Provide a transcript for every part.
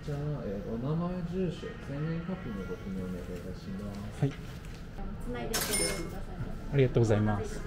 こちらの、えー、お名前、住所、生年月日のご記入お願いいたします。はい。つないでってください。ありがとうございます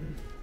Mm-hmm.